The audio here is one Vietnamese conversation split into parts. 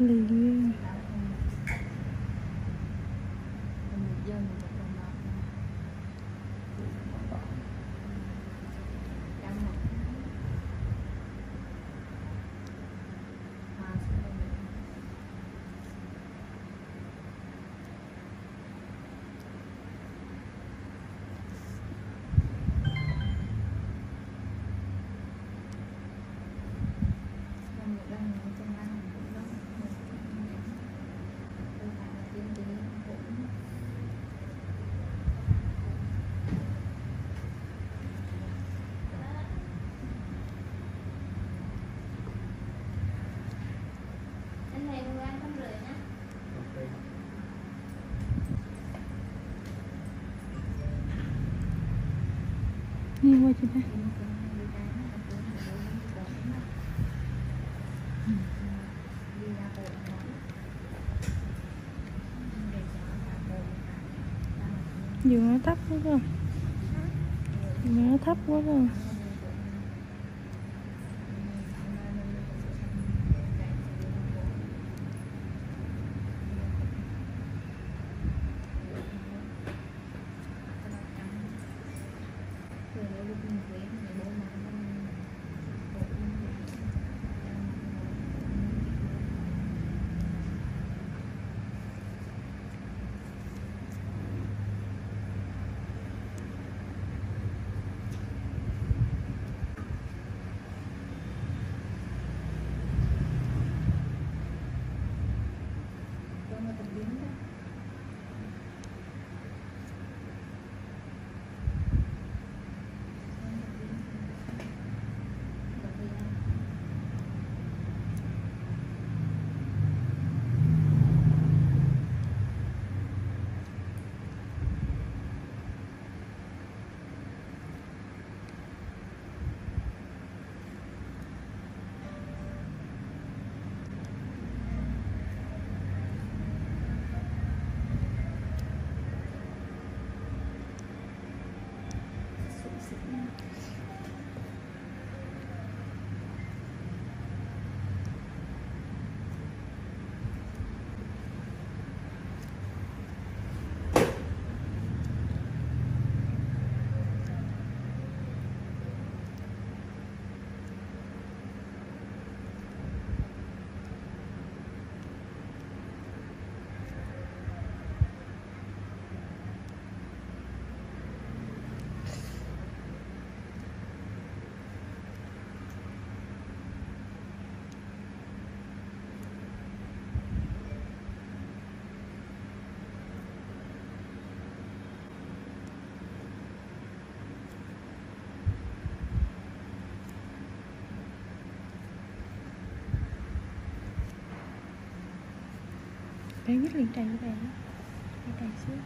Beli. Đi qua chị ta giường nó thấp quá rồi giường nó thấp quá rồi developing brain thấy nhất liền tràn như vậy đó Để xuống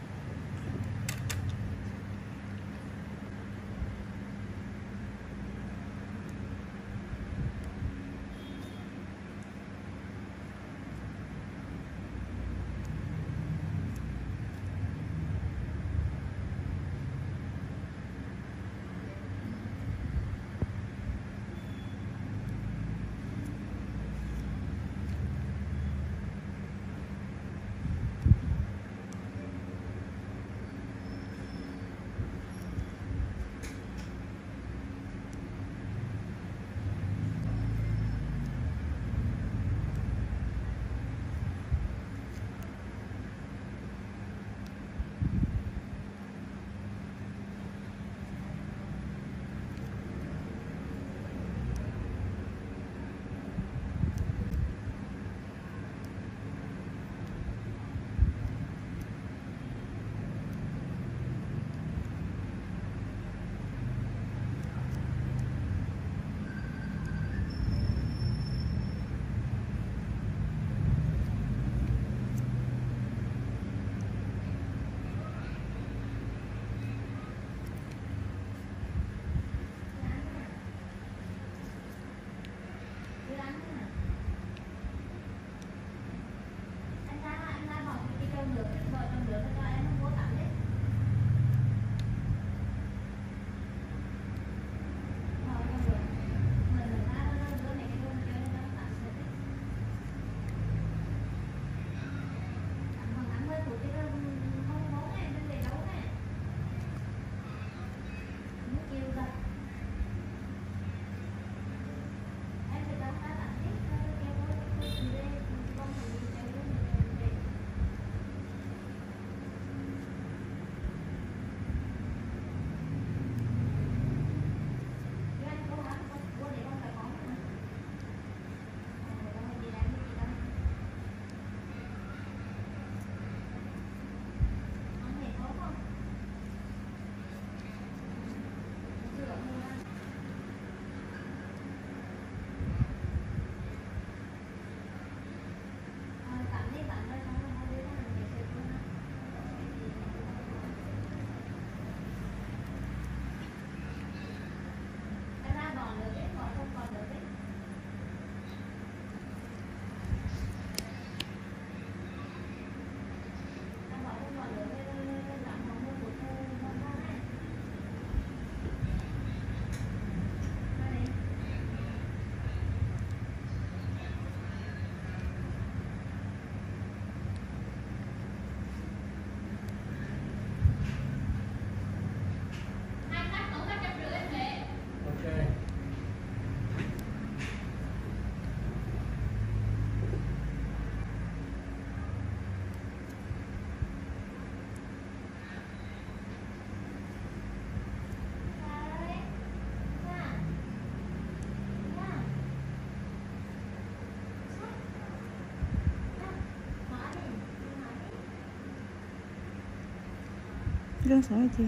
Rau sợ hả chị?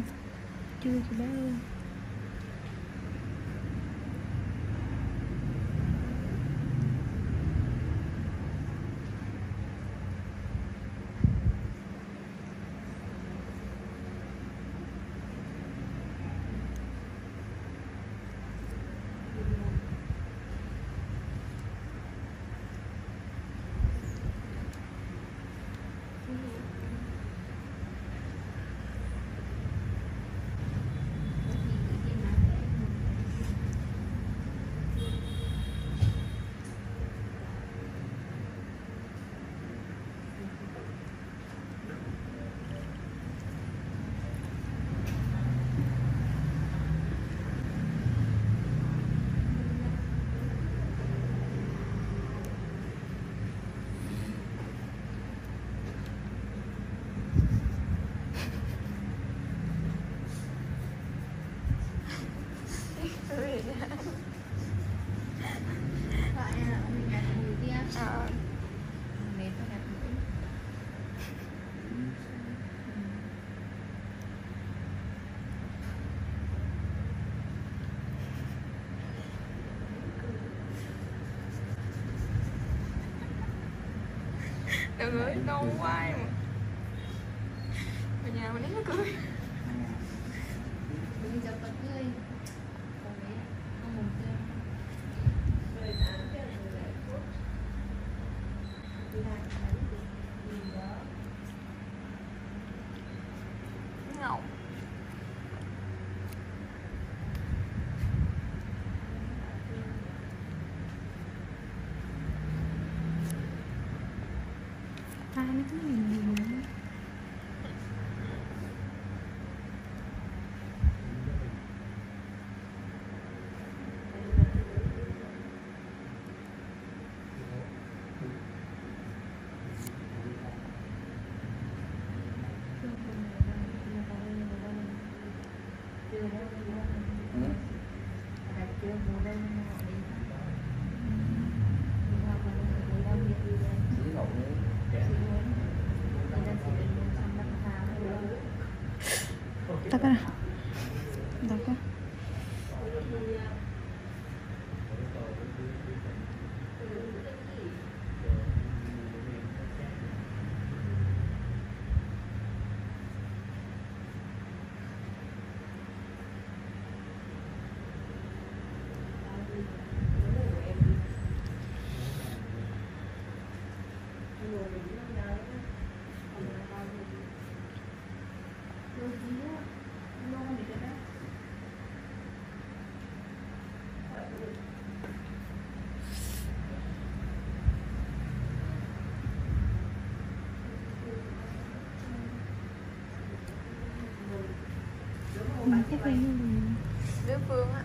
Chưa chị bé ơi Trời ơi, đau quá em Ở nhà mình nó cười. Taka na. Taka. Mình for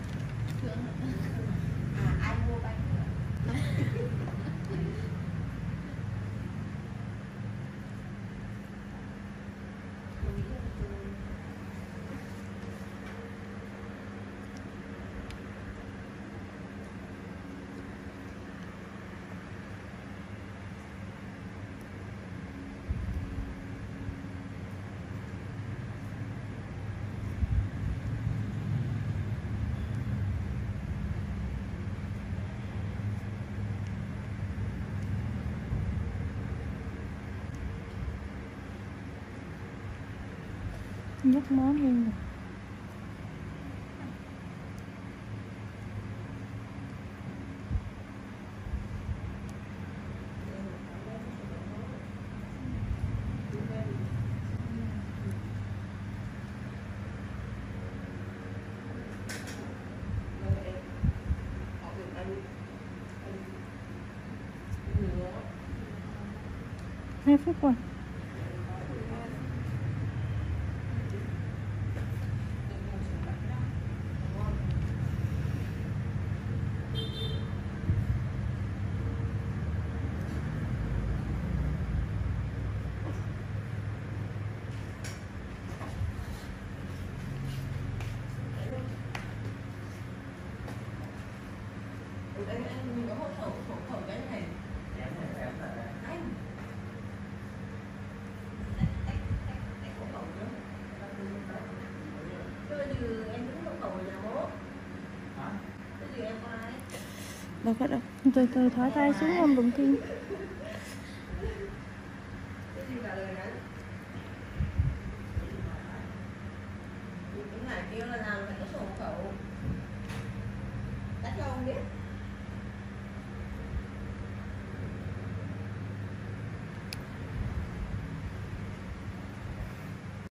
Phương món luôn rồi. Hai phút rồi. Đâu có đâu. Từ từ thả tay xuống không đụng kim